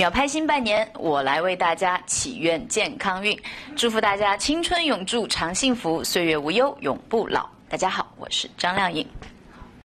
秒拍新半年我来为大家祈愿健康运。祝福大家青春永驻常幸福岁月无忧永不老。大家好我是张靓颖。